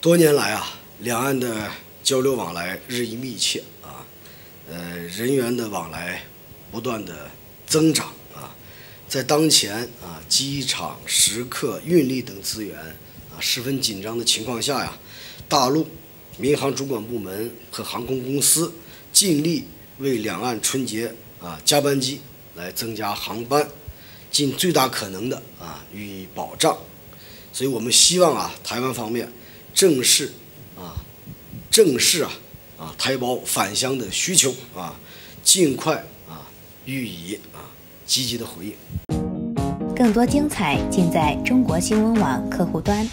多年来啊，两岸的交流往来日益密切啊，呃，人员的往来不断的增长啊，在当前啊机场、时刻、运力等资源啊十分紧张的情况下呀，大陆民航主管部门和航空公司尽力为两岸春节啊加班机来增加航班，尽最大可能的啊予以保障。所以我们希望啊，台湾方面正视啊，正视啊啊台胞返乡的需求啊，尽快啊予以啊积极的回应。更多精彩尽在中国新闻网客户端。